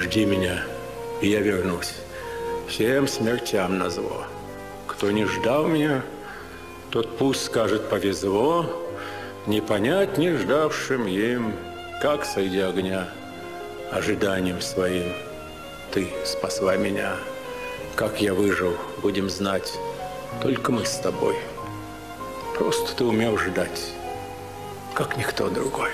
Жди меня, и я вернусь. Всем смертям назло. Кто не ждал меня, тот пусть скажет повезло, Не понять не ждавшим им, как среди огня, Ожиданием своим ты спасла меня. Как я выжил, будем знать, только мы с тобой. Просто ты умел ждать, как никто другой.